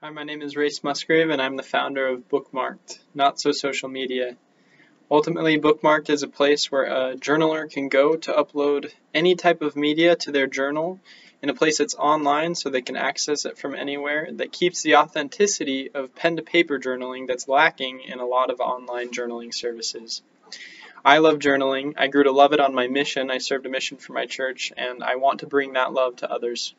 Hi, my name is Race Musgrave, and I'm the founder of Bookmarked, not so social media. Ultimately, Bookmarked is a place where a journaler can go to upload any type of media to their journal in a place that's online so they can access it from anywhere that keeps the authenticity of pen to paper journaling that's lacking in a lot of online journaling services. I love journaling. I grew to love it on my mission. I served a mission for my church, and I want to bring that love to others.